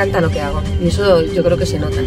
encanta lo que hago y eso yo creo que se nota.